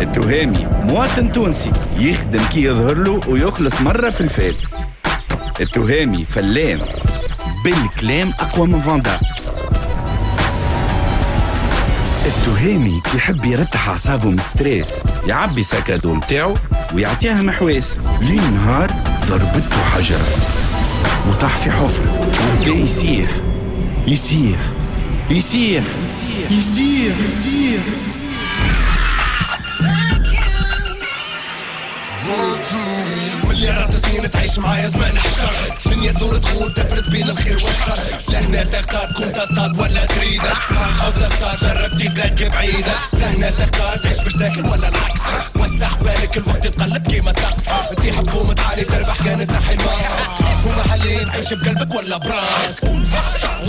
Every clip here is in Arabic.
التهامي مواطن تونسي يخدم كي يظهر له ويخلص مرة في الفال التهامي فلان. بالكلام أقوى من فاندا. التهامي كي يحب يرتح أعصابه من ستريس يعبي سكادو متاعو ويعطيها محواس لين نهار ضربته حجرة. وطاح في حفرة. وبدأ يسيح. يسيح. يسيح. يسيح. يسيح. واللي سنين تعيش معايا زمان حشر دنيا تدور تخوض تفرز بين الخير والشر. لهنا تختار تكون تصطاد ولا تريد. حاول تختار جربتي بلاد بعيدة لهنا تختار تعيش باش تاكل ولا العكس. وسع بالك الوقت يتقلب كيما الطقس. تطيح حكومة عالي تربح كانت تحي الماس هما حلين تعيش بقلبك ولا براسك راسي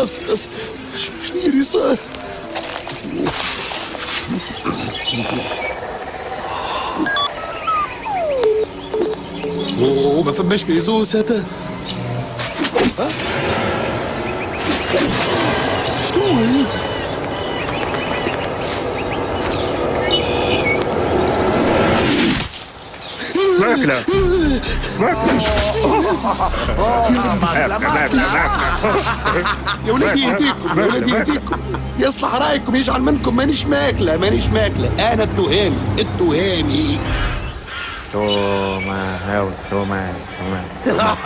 das, das schwierig sein. Oh, man vermischt die Jesus hätte. Stuhl. هذا ماكلة. ماكلة. يا ولادي يهديكم يا ولادي يهديكم. يصلح رأيكم يجعل منكم. مانيش ماكلة مانيش ماكلة. أنا التهامي التهامي توما هاو توما توما. ماكلة.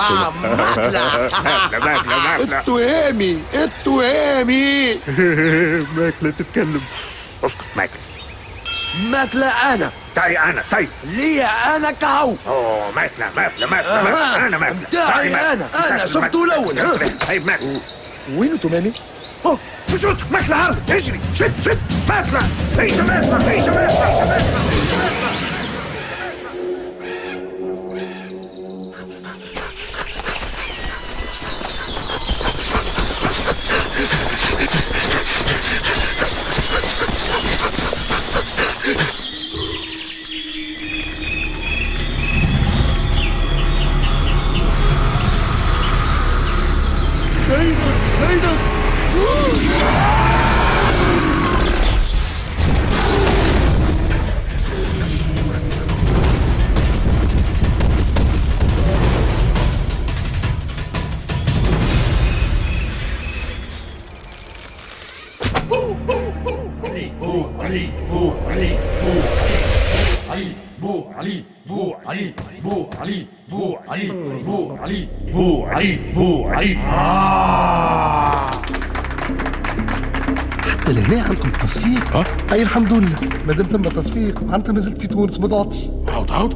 ماكلة ماكلة التهامي التهامي ماكلة تتكلم. أسكت ماكلة. ماكلة أنا. تعي أنا سي ليا أنا كعو أوه ماكلة ماكلة ماكلة أها. ماكلة أنا ماكلة. بتاعي تعي أنا. أنا. شفته الأول. ها. هاي ماكلة. وينو تمامي؟ أوه بصوت ماكلة هرب اجري. شد شد ماكلة. ليش ماكلة ليش ماكلة ليش ماكلة. حتى لهنا عندكم تصفيق ها؟ أي الحمد لله. ما دام تم تصفيق معناتها ما زلت في تونس بضاعتي. عاود عاود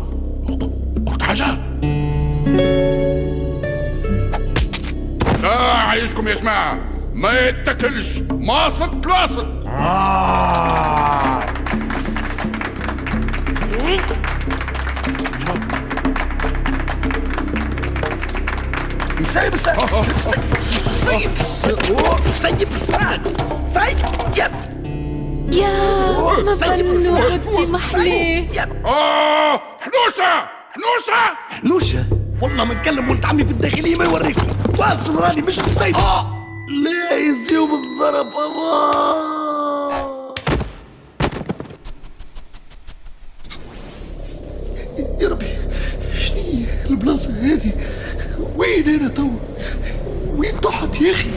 قلت حاجة. لا عايزكم يا جماعة. ما يتكلش ماصد لاصد سايب الساعة سايب. سايب الساعة سايب. يب. يا ما بنو عبدي محلاه آه حنوشة. حنوشة. نوشة والله ما نكلم ولد عمي في الداخلية ما يوريكم واصل راني مش مسيب آه. لا يزيوم الضرب؟ الله يا ربي شنو هي البلاصة هذه؟ وين أنا تو؟ وين طحت يا أخي؟